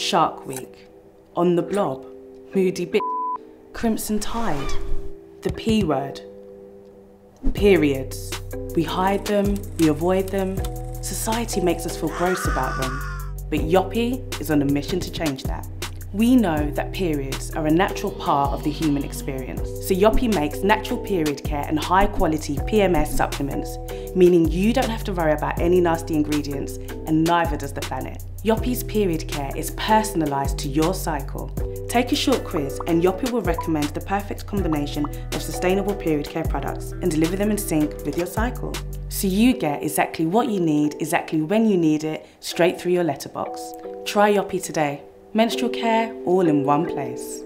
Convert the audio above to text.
Shark Week, On the Blob, Moody Bit, Crimson Tide, the P word, periods. We hide them, we avoid them. Society makes us feel gross about them. But Yoppie is on a mission to change that. We know that periods are a natural part of the human experience. So Yoppie makes natural period care and high quality PMS supplements, meaning you don't have to worry about any nasty ingredients and neither does the planet. Yoppie's period care is personalised to your cycle. Take a short quiz and Yoppie will recommend the perfect combination of sustainable period care products and deliver them in sync with your cycle. So you get exactly what you need, exactly when you need it, straight through your letterbox. Try Yoppie today. Menstrual care all in one place.